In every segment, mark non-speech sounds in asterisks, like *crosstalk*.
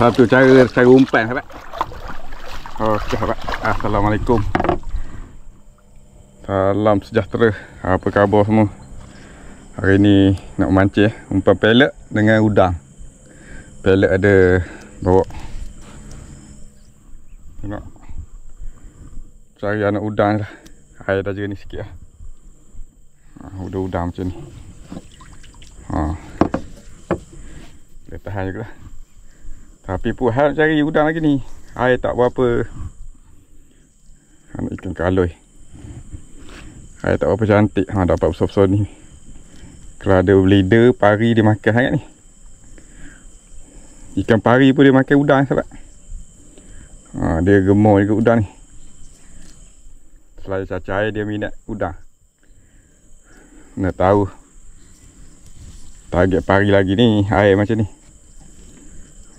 Satu cara cara umpan sahabat. Okey sahabat. Assalamualaikum. Salam sejahtera. Apa khabar semua? Hari ni nak mancing eh. umpan pellet dengan udang. Pellet ada bawa. Tengok. Cari anak udang lah. Air dah jernih sikit lah. Udang-udang macam ni. Ha. Dia tahan juga lah. Tapi pun hal cari udang lagi ni. Air tak berapa. Anak ikan kaloi. Air tak berapa cantik. Ha, dapat besar-besar ni. Kalau ada leader, pari dia makan sangat ni. Ikan pari pun dia makan udang sebab. Ha, dia gemar juga udang ni. Selain caca air dia minat udang. Nak tahu. Target pari lagi ni air macam ni.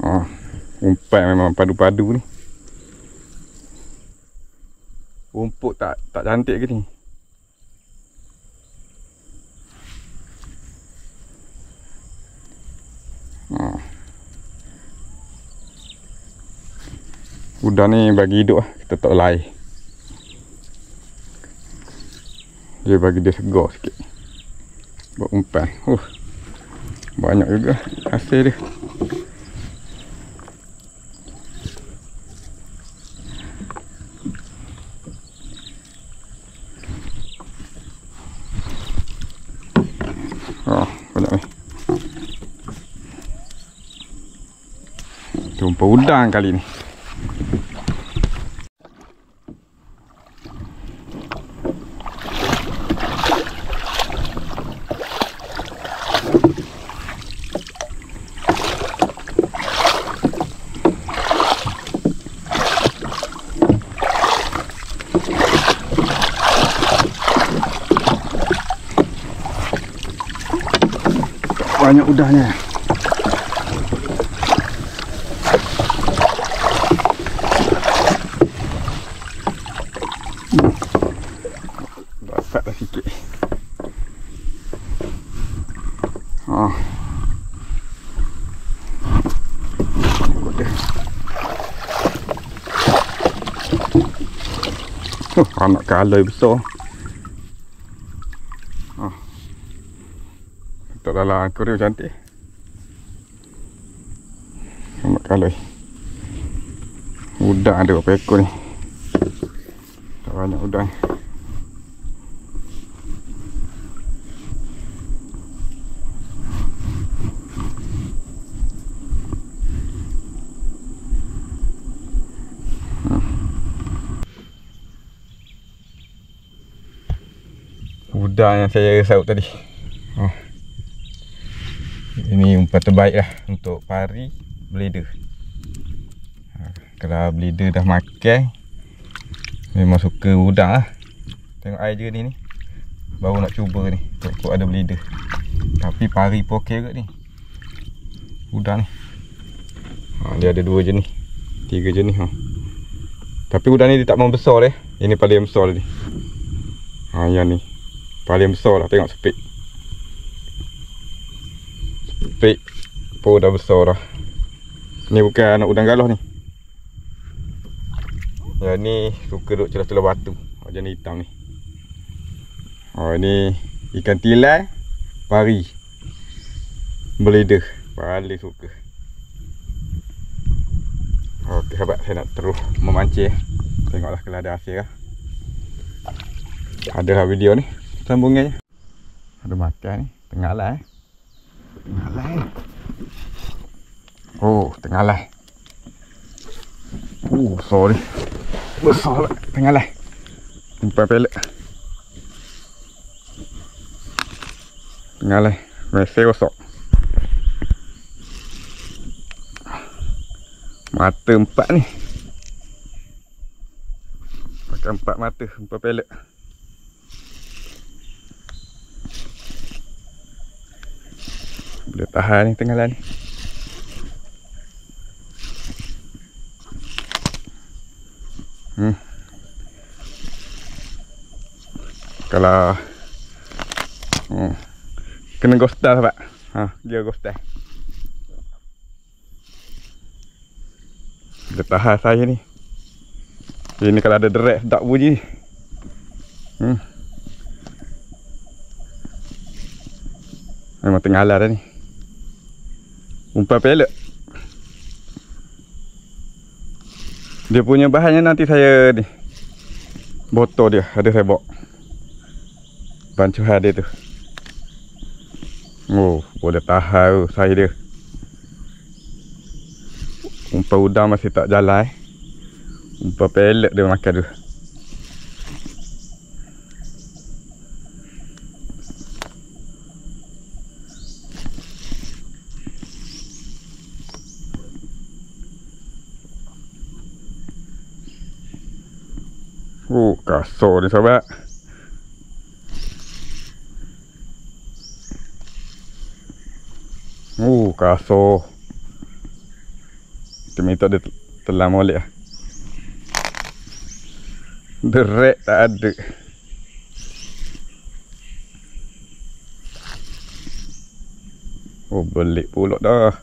Ha, umpan memang padu-padu ni. Rumput tak tak cantik ke ni? Ha. Udang ni bagi hidup lah. Kita tak lay. Dia bagi dia segar sikit. Buat umpan. Uh. Banyak juga hasil dia. Oh, banyak ni. Jumpa udang kali ni. Banyak udahnya. Dapat dah sikit. Oh. Oh, kalai besar. Oh. Tak dalam akuarium cantik. Anak kalai. Udang ada berapa ekor ni. Tak banyak udang. Udang yang saya saut tadi. Oh. Ini umpan terbaik lah untuk pari blader. Ha, kalau blader dah makan memang suka udang lah. Tengok air je ni ni. Baru nak cuba ni. Tengok ada blader. Tapi pari pun okey juga ni. Udang ni. Ha, dia ada dua jenis. Tiga jenis ha. Tapi udang ni dia tak membesar deh. Ini paling besar ni. Ha, yang ni. Paling besar lah tengok sepik. Sepik Pun dah besar dah. Ni bukan anak udang galah ni. Yang ni suka duduk celah-celah batu Macam ni hitam ni. Oh ni Ikan tilai Pari. Beledah Paling suka. Okey sahabat saya nak terus memancing. Tengoklah kalau ada hasil lah. Ada lah video ni sambungannya ada makan ni. Tengah lah eh. Tengah lah eh. Oh tengah lah. Oh sorry. Besar lah. Tengah lah. Empat pelet tengah lah. Mesej rosak. Mata empat ni. Pakai empat mata empat pelet Boleh tahan ni tengah lah ni. Hmm. Kalau hmm. kena ghostal sebab. Ha, dia ghostal. Boleh tahan saya ni. Ini kalau ada derek sedap bunyi. Hmm. Memang tengah alar dah ni. Umpan pellet. Dia punya bahannya nanti saya ni. Botol dia. Ada saya bawa. Bancuhan dia tu. Oh, boleh tahan saya dia. Umpan udang masih tak jalan eh. Umpan pellet dia makan tu. Kasar ni sahabat. Oh, kasar. Kita minta dia telan molek lah. Derek tak ada. Oh, belik pula dah.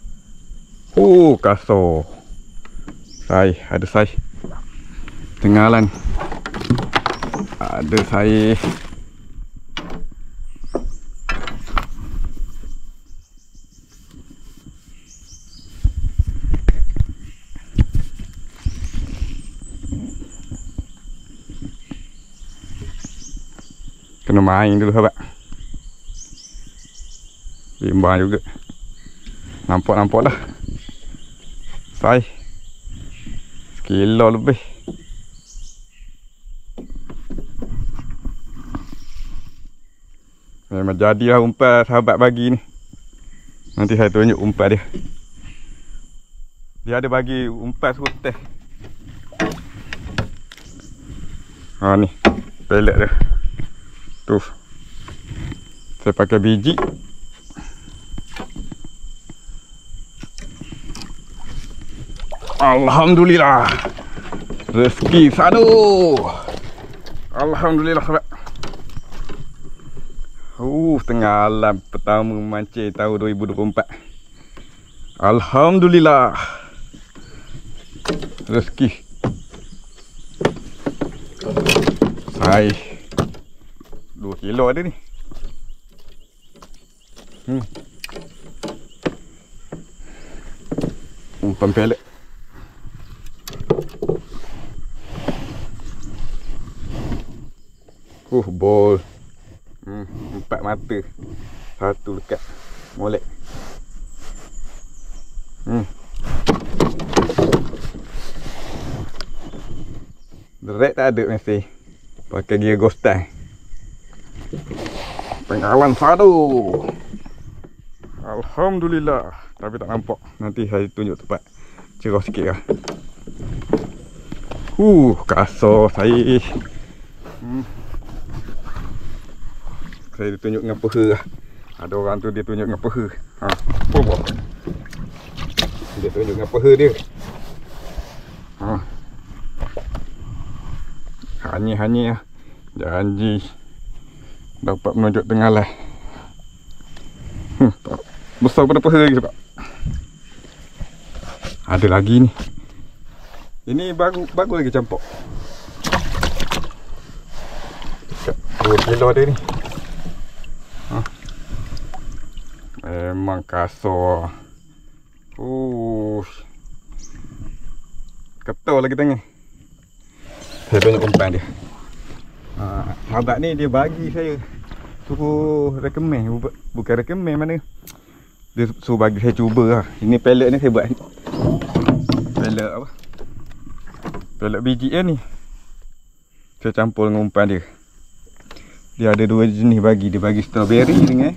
Oh, kasar. Sai, ada sai. Tengah lah. Ada sai. Kena main dulu sahabat. Bimbang juga. Nampak-nampak dah Sai Sekilo lebih Memang jadilah umpan sahabat bagi ni. Nanti saya tunjuk umpan dia. Dia ada bagi umpan suruh test. Ha ni. Pellet dia. Tu. Saya pakai biji. Alhamdulillah. Rezeki satu Alhamdulillah sahabat Uh, tengah alam pertama memancing tahun 2024 Alhamdulillah. Rezeki. Hai 2 kilo ada ni. Hmm. Umpan pellet Uh, bol Hmm, empat mata. Satu dekat molek. Hmm. Direct tak ada mesti. Pakai gear ghostan. Pengalaman satu. Alhamdulillah. Tapi tak nampak. Nanti saya tunjuk tempat. Cerah sikit lah. Uh, kasar saya. Hmm saya tunjuk dengan peha lah. Ada orang tu dia tunjuk dengan peha. Ha. Apa buat? Dia tunjuk dengan peha dia. Ha. Hanya-hanya lah. Janji. Dapat menunjuk tengah lah. Hmm, besar pada peha lagi sebab. Ada lagi ni. Ini baru baru lagi campur. 2 kilo dia ni. Memang kasar. Uh. Ketul lagi tengah. Saya tunjuk umpan dia. Ha, sahabat ni dia bagi saya suruh rekomen bukan rekomen mana. Dia suruh bagi saya cuba lah. Ini pellet ni saya buat. Pellet apa? Pellet biji ni. Saya campur dengan umpan dia. Dia ada dua jenis bagi. Dia bagi strawberry dengan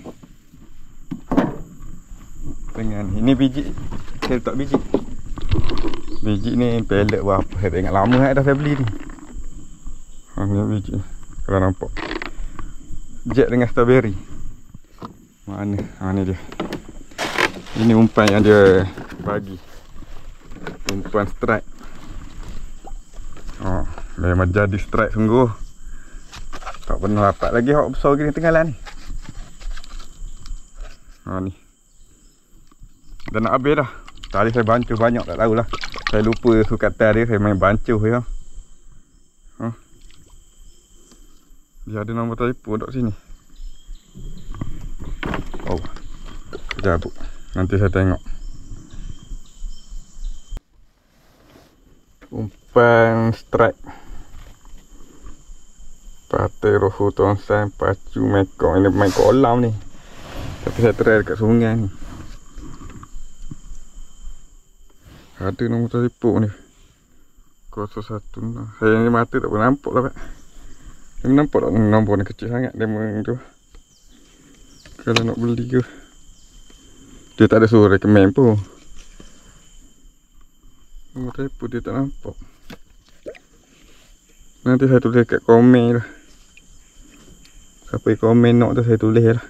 dengan ini biji. Saya letak biji. Biji ni pellet berapa saya tak ingat lama dah saya beli ni. Ha, ni biji kalau nampak. Jet dengan strawberry. Mana? Ha ni dia. Ini umpan yang dia bagi. Umpan strike. Oh, memang jadi strike sungguh. Tak pernah dapat lagi hok besar gini tengah lah ni. Ha ni Dah nak habis dah Tadi saya bantu banyak tak tahulah Saya lupa sukatan dia, saya main bancuh ya. Ha. Dia ada nombor telefon dok sini. Oh. Sekejap Nanti saya tengok. Umpan strike. Patai rohu tonsan pacu mekong. Ini main kolam ni. Tapi saya try dekat sungai ni. Ada nombor telefon ni. 01 lah. Saya ni mata tak pernah nampak lah pak. Dia nampak tak nombor ni kecil sangat dia tu. Kalau nak beli ke. Dia tak ada suruh recommend pun. Nombor telefon dia tak nampak. Nanti saya tulis kat komen lah. Siapa yang komen nak tu saya tulis lah.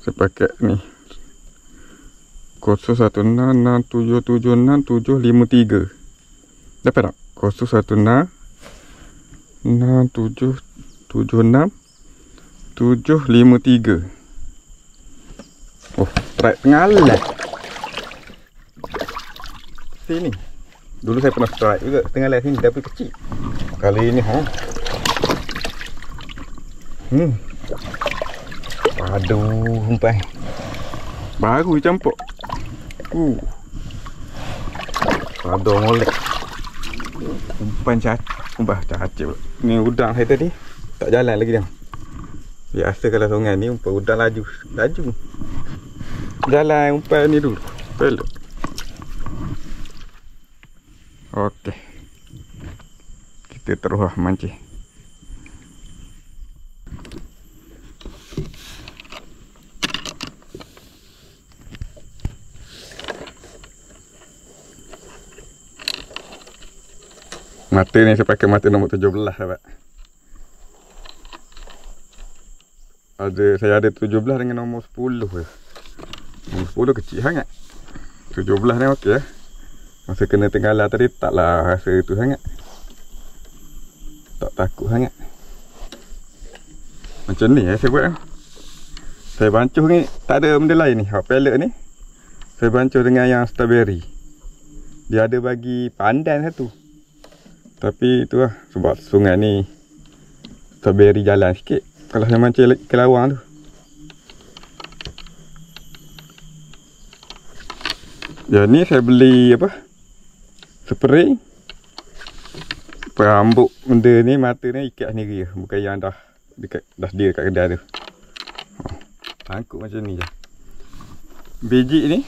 Saya pakai ni. 0166776753 Dapat tak? 0166776753 Oh, strike pengalat Sini Dulu saya pernah strike juga Tengah lihat sini tapi kecil Kali ini ha. Hmm. Aduh, umpai. Baru campur. Uh. Ada molek. Umpan cat. Umpah cacik. Ni udang saya tadi. Tak jalan lagi dia. Biasa kalau sungai ni umpan udang laju. Laju. Jalan umpan ni dulu. Peluk. Okey. Kita terus mancing. Mata ni saya pakai mata nombor 17 lah Ada saya ada 17 dengan nombor 10 je. Nombor 10 kecil sangat. 17 ni okey ya. Masa kena tenggalah tadi taklah rasa tu sangat. Tak takut sangat. Macam ni eh saya buat. Eh. Saya bancuh ni tak ada benda lain ni. Ha pellet ni. Saya bancuh dengan yang strawberry. Dia ada bagi pandan satu. Tapi tu lah sebab sungai ni strawberry jalan sikit. Kalau saya mancing ke lawang tu. Ya ni saya beli apa? Spray. Perambuk benda ni mata ni ikat sendiri Bukan yang dah dekat dah sedia dekat kedai tu. Oh, tangkuk macam ni je. Biji ni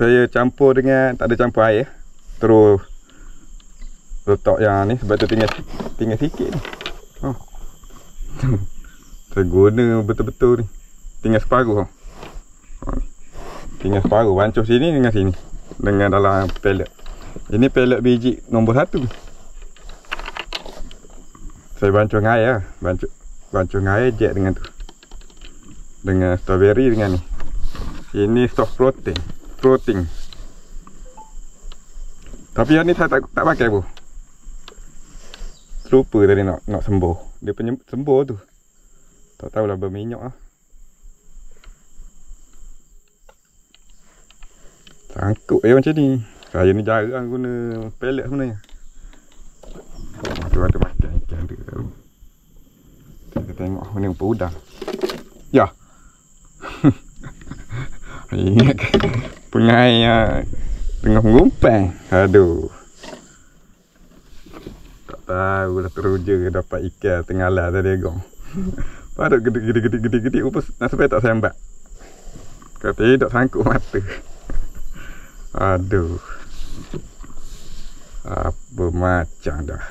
saya campur dengan tak ada campur air. Terus letak yang ni sebab tu tinggal tinggal sikit ni. Ha. Saya guna betul-betul ni. Tinggal separuh. Ha. Tinggal separuh bancuh sini dengan sini. Dengan dalam pellet. Ini pellet biji nombor satu. Saya bancuh dengan air lah. Bancuh, bancuh dengan air jet dengan tu. Dengan strawberry dengan ni. Ini soft protein. Protein. Tapi yang ni saya tak, tak pakai pun. Lupa tadi nak nak sembuh. Dia punya sembuh tu. Tak tahulah berminyak ah. Sangkut je macam ni. Saya ni jarang guna pellet sebenarnya. Tu ada makan ikan tu. Kita tengok mana umpa udang. Ya. *laughs* Ingat pengai uh, tengah mengumpan. Aduh. Tahu lah teruja dapat ikan tengah lah tadi gong. *laughs* Padahal gede gede gede gede gede apa nasib tak sembak. Kata tak sangkut mata. *laughs* Aduh. Apa macam dah.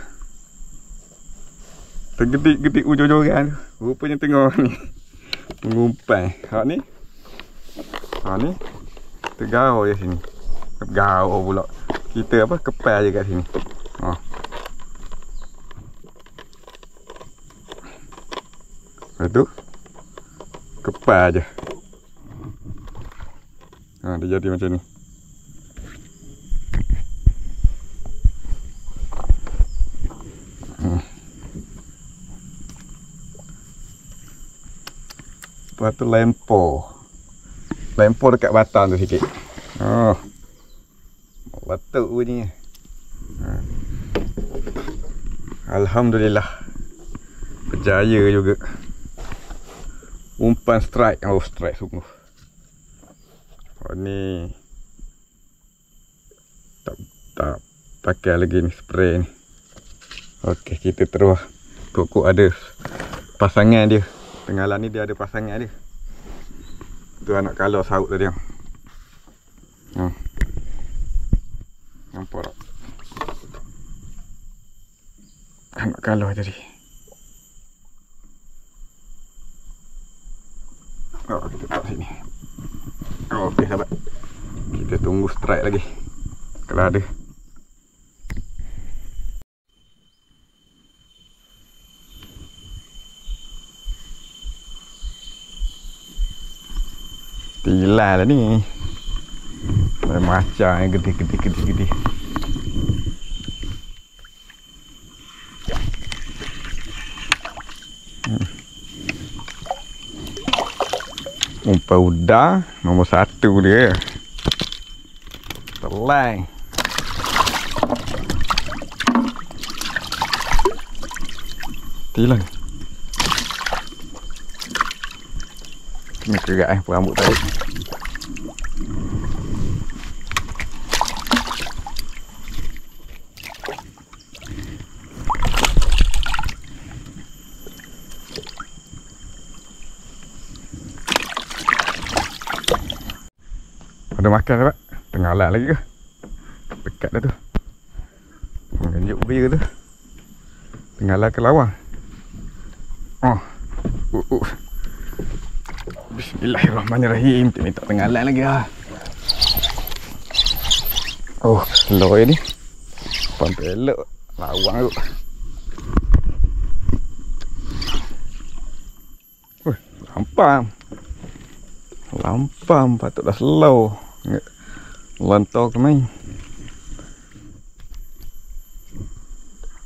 Tergedik-gedik ujung-ujungan. Rupanya tengok ni. *laughs* Mengumpai. Hak ni. Hak ni. Tergau je sini. Tergau pula. Kita apa? Kepal je kat sini. Tu Kepal je ha, Dia jadi macam ni hmm. Lepas tu lempor Lempor dekat batang tu sikit oh. Batuk bunyi. Ha. Alhamdulillah. Berjaya juga. Umpan strike. Oh, strike sungguh. Oh, ni. Tak, tak pakai lagi ni spray ni. Okey, kita terus. Kok ada pasangan dia. Tengah ni dia ada pasangan dia. Tu anak kalau saut tadi. Ha. Nampak tak? Anak kalau tadi. Oh, kita tak sini. Oh, okey sahabat. Strike lagi. Kalau ada. Tilal lah ni. Macam yang gede-gede-gede-gede. Hmm. Umpan udang nombor satu dia. Telai. Tilang. Kena kerak eh rambut tadi. Ada makan tak? Tengah lah lagi ke? Dekat dah tu. Mengenjuk bir tu. Tengah lah ke lawang. Oh. Uh, uh. Bismillahirrahmanirrahim. Tak minta tenggalan lagi lah. Oh, slow ni. Sampai elok. Lawang tu. Wih, lampam. Lampam patutlah slow. Lantau ke main.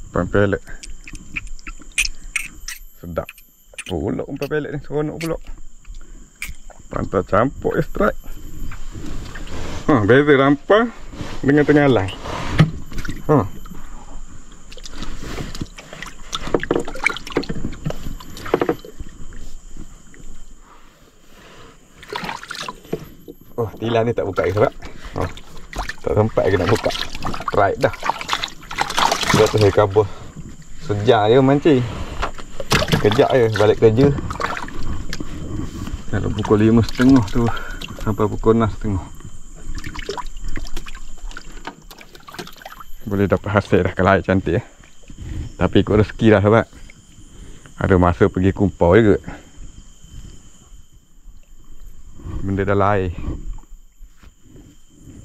Umpan pelet. Sedap. Pulak umpan pelet ni. Seronok pulak. Pantai campur ya strike. Ha, beza rampah dengan tengah lai. Ha. Oh, tilam ni tak buka ke sebab? Oh. Tak sempat ke nak buka. Try dah. Tu saya kabur. Sejak je mancing. Kejap je balik kerja. Kalau pukul lima setengah tu Sampai pukul enam setengah. Boleh dapat hasil dah kalau air cantik ya. Tapi ikut rezeki lah sahabat. Ada masa pergi kumpau juga. Benda dalam air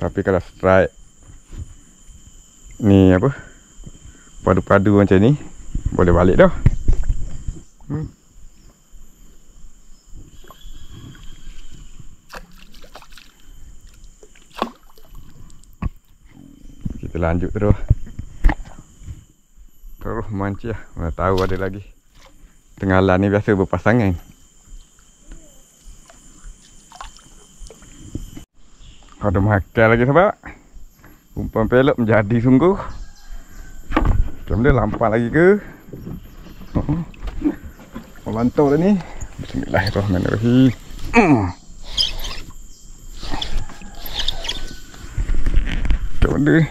Tapi kalau strike Ni apa? Padu-padu macam ni Boleh balik dah Hmm. Kita lanjut terus. Terus mancing lah. Mana tahu ada lagi. Tenggalan ni biasa berpasangan. Ada makan lagi sahabat. Umpan pelok menjadi sungguh. Macam dia lampak lagi ke? Oh, lantau dah ni Bismillahirrahmanirrahim Macam mana ni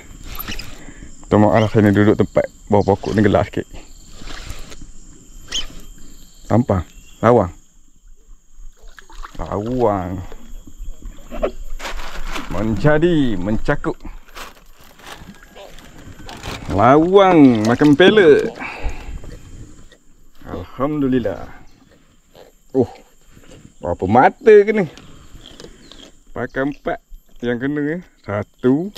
Minta maaf saya ni duduk tempat bawah pokok ni gelap sikit. Tampang. Lawang. Lawang. Menjadi mencakup. Lawang makan pele. Alhamdulillah. Oh. Berapa mata ke ni? Pakai empat yang kena ya. Satu.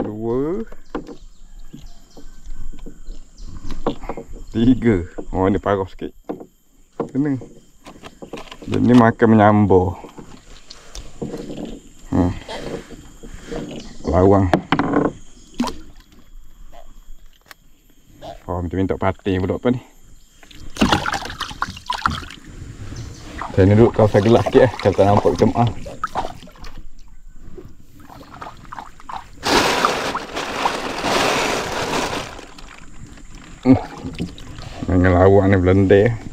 dua tiga oh ni parah sikit kena dia ni makan menyambur hmm. lawang Faham tu minta pating pulak apa ni. Saya ni duduk kau saya gelap sikit eh. Kalau tak nampak macam ah. Hmm. Dengan lawak ni blender. Eh.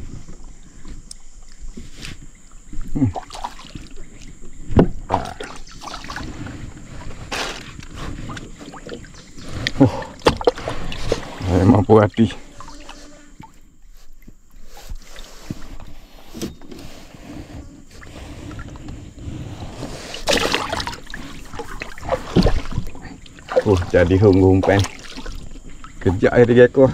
Jadi hung-humpan. Kejap air dia aku.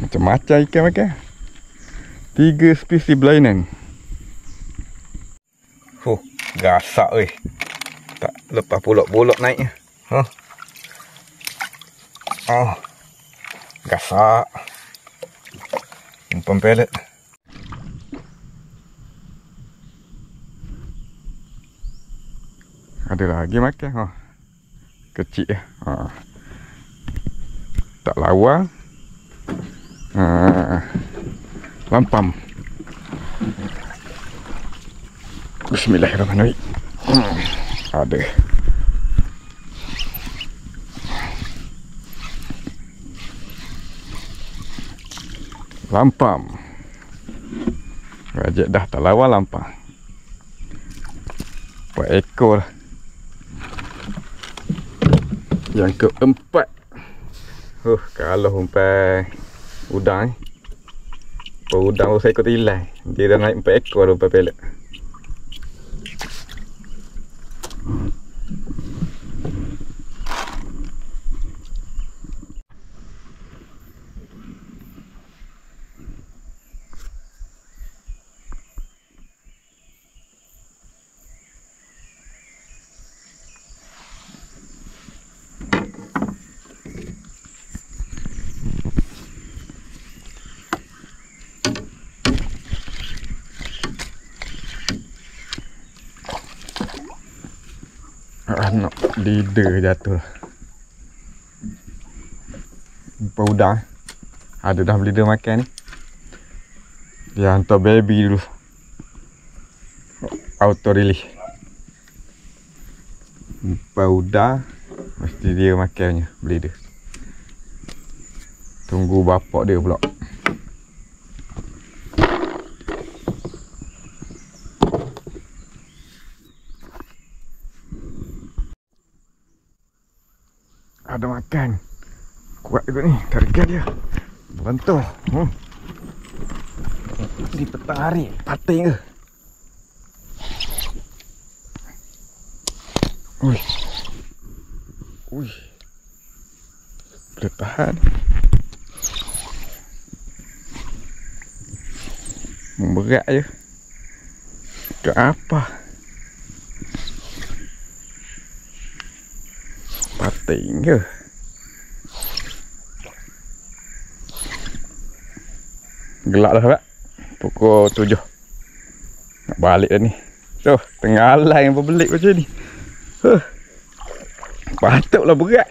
Macam-macam ikan makan. Tiga spesies berlainan. Huh, gasak weh. Tak lepas pulak-pulak naik. Huh. Oh. Gasak. Umpan pelet. Ada lagi makan. Ha. Kecil ya. Ha. Tak lawa. Ha. Lampam. Bismillahirrahmanirrahim. Hmm. Ada. Lampam. Rajak dah tak lawa lampam. Buat ekor lah. Yang keempat. Huh, kalau umpai udang Umpai udang saya ikut ilai Dia dah naik empat ekor umpai pelet Anak leader jatuh. Empat udang. Ada dah leader makan ni. Dia hantar baby dulu. Auto release. Empat udang. Mesti dia makannya leader. Tunggu bapak dia pula. Makan. Kuat juga ni. Tarikan dia. Bantu. Hmm. Di petang hari. Pating ke? Ui. Ui. Boleh tahan. Berat je. Ke apa? Pating ke? Gelap dah tak? Pukul tujuh. Nak balik dah ni. So, tengah alai yang berbelik macam ni. Huh. Patutlah berat.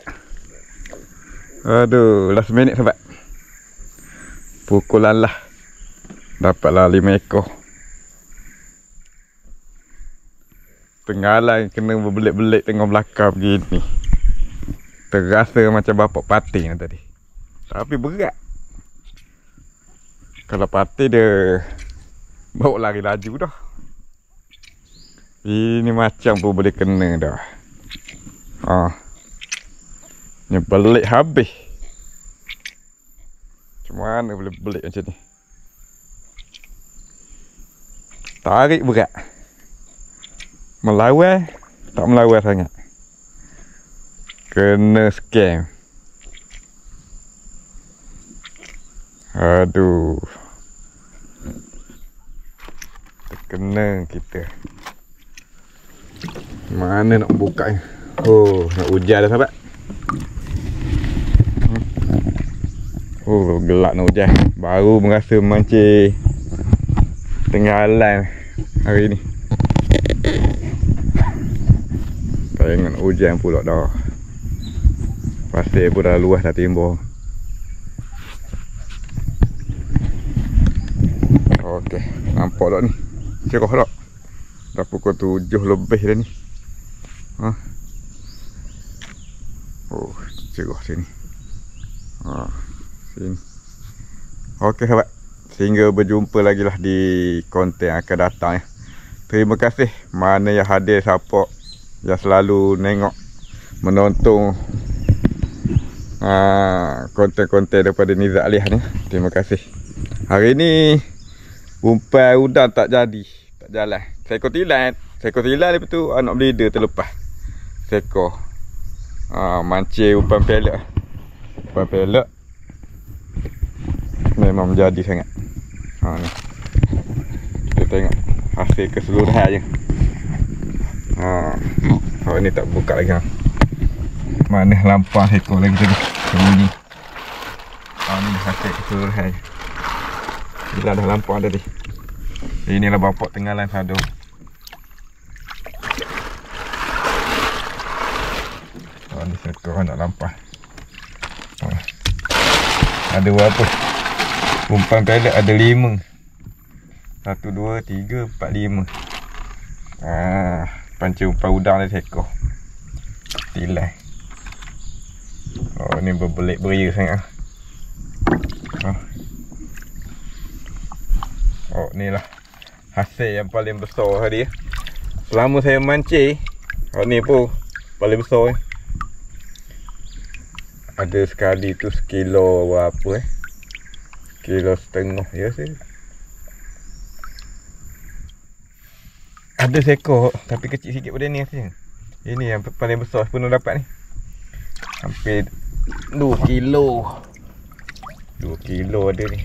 Aduh, last minute sahabat Pukulan lah. Dapatlah lima ekor. Tengah alai kena berbelik-belik tengah belakang begini. Terasa macam bapak pating tadi. Tapi berat Kalau pating dia Bawa lari laju dah. Ini macam pun boleh kena dah. Ha. Ni belik habis. Macam mana boleh belik macam ni? Tarik berat. Melawai Tak melawai sangat. Kena scam. Aduh Terkena kita. Mana nak buka ni? Oh nak hujan dah sahabat. Oh gelap nak hujan Baru merasa mancing Tengah alam Hari ni. Tengok hujan pula dah. Pasir pun dah luas dah timbul. Okey, nampak tak ni Cerah tak Dah pukul tujuh lebih dah ni ha? Oh, cerah sini. Ha, sini. Okey sahabat. Sehingga berjumpa lagi lah di konten akan datang ya. Terima kasih mana yang hadir support yang selalu nengok menonton uh, konten-konten daripada Nizak Alih ni. Terima kasih. Hari ni umpan udang tak jadi, tak jalan. Seekor tilan, seekor tilan lepas tu anak bleeder terlepas. Seekor uh, mancing umpan pelak. Umpan pelak memang menjadi sangat. Ha ni. Kita tengok hasil keseluruhan je. Ha. Oh ni tak buka lagi ha. Mana lampang ekor lagi tadi. Sembunyi. Ha ni hasil keseluruhan je. Bila dah lampang tadi. Inilah bapak tenggalan sado. Oh ni satu nak lampang. Ha. Ada berapa? Umpan pelet ada lima Satu, dua, tiga, empat, lima Ah, Pancing umpan udang dah seekor Tilai Oh ni berbelik beria sangat oh. Oh ni lah Hasil yang paling besar ya. Selama saya mancing Oh ni pun Paling besar eh. Ada sekali tu sekilo apa eh? Kilo setengah ya sih ada seekor tapi kecil sikit pada ni saja ini yang paling besar pun dapat ni. Hampir 2 kilo. 2 kilo ada ni.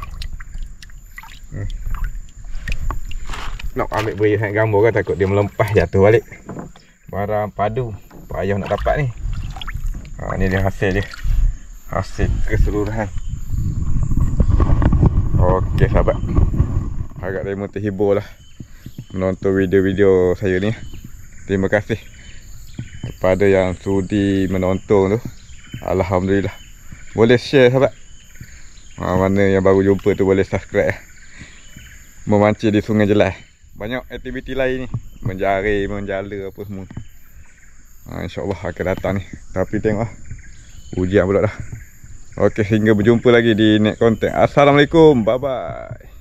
Hmm. Nak ambil beri sangat gambar kan takut dia melempah jatuh balik. Barang padu payah nak dapat ni. Ha, ni dia hasil dia. Hasil keseluruhan. Okey sahabat. Agak remo terhibur lah Menonton video-video saya ni. Terima kasih Kepada yang sudi menonton tu. Alhamdulillah. Boleh share sahabat? Ha, Mana yang baru jumpa tu boleh subscribe Memancing di sungai jelas Banyak aktiviti lain ni Menjari, menjala apa semua ha, InsyaAllah akan datang ni Tapi tengok lah Hujan pula dah Okey, hingga berjumpa lagi di next konten. Assalamualaikum. Bye bye.